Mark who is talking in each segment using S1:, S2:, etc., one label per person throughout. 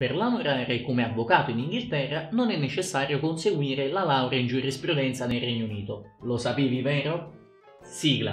S1: Per lavorare come avvocato in Inghilterra non è necessario conseguire la laurea in giurisprudenza nel Regno Unito. Lo sapevi, vero? Sigla.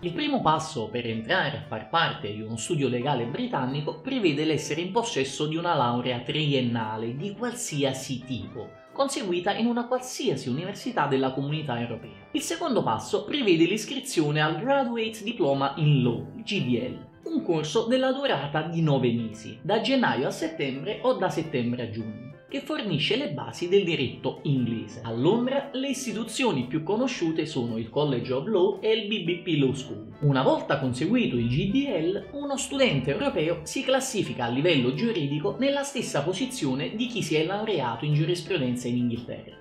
S1: Il primo passo per entrare a far parte di uno studio legale britannico prevede l'essere in possesso di una laurea triennale di qualsiasi tipo, conseguita in una qualsiasi università della comunità europea. Il secondo passo prevede l'iscrizione al Graduate Diploma in Law, GDL, un corso della durata di 9 mesi, da gennaio a settembre o da settembre a giugno che fornisce le basi del diritto inglese. A Londra le istituzioni più conosciute sono il College of Law e il BBP Law School. Una volta conseguito il GDL, uno studente europeo si classifica a livello giuridico nella stessa posizione di chi si è laureato in giurisprudenza in Inghilterra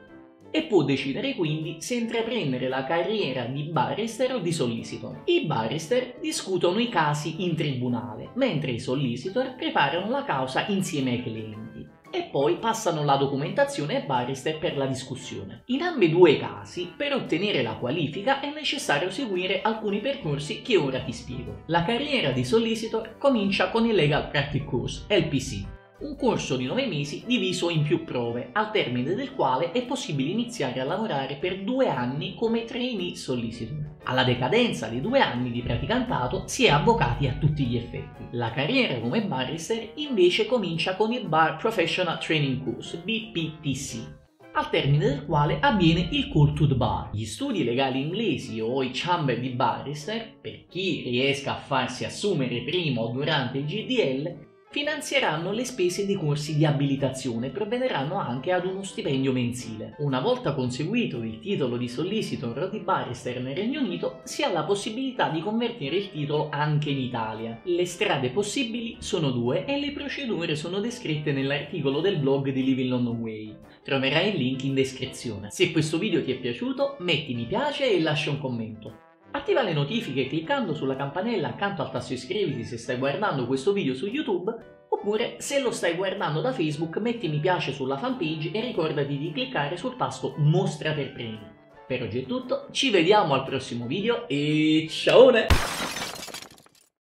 S1: e può decidere quindi se intraprendere la carriera di barrister o di solicitor. I barrister discutono i casi in tribunale, mentre i solicitor preparano la causa insieme ai clienti e poi passano la documentazione ai barrister per la discussione. In ambedue i casi, per ottenere la qualifica è necessario seguire alcuni percorsi che ora ti spiego. La carriera di solicitor comincia con il Legal Practice Course, LPC, un corso di 9 mesi diviso in più prove, al termine del quale è possibile iniziare a lavorare per due anni come trainee solicitor. Alla decadenza di due anni di praticantato si è avvocati a tutti gli effetti. La carriera come barrister invece comincia con il Bar Professional Training Course, BPTC, al termine del quale avviene il call to the bar. Gli studi legali inglesi o i chamber di barrister, per chi riesca a farsi assumere prima o durante il GDL, finanzieranno le spese dei corsi di abilitazione e provvederanno anche ad uno stipendio mensile. Una volta conseguito il titolo di solicitor o di barrister nel Regno Unito, si ha la possibilità di convertire il titolo anche in Italia. Le strade possibili sono due e le procedure sono descritte nell'articolo del blog di Living London Way. Troverai il link in descrizione. Se questo video ti è piaciuto, metti mi piace e lascia un commento. Attiva le notifiche cliccando sulla campanella accanto al tasto iscriviti se stai guardando questo video su YouTube oppure se lo stai guardando da Facebook metti mi piace sulla fanpage e ricordati di cliccare sul tasto mostra per primi. Per oggi è tutto, ci vediamo al prossimo video e ciao!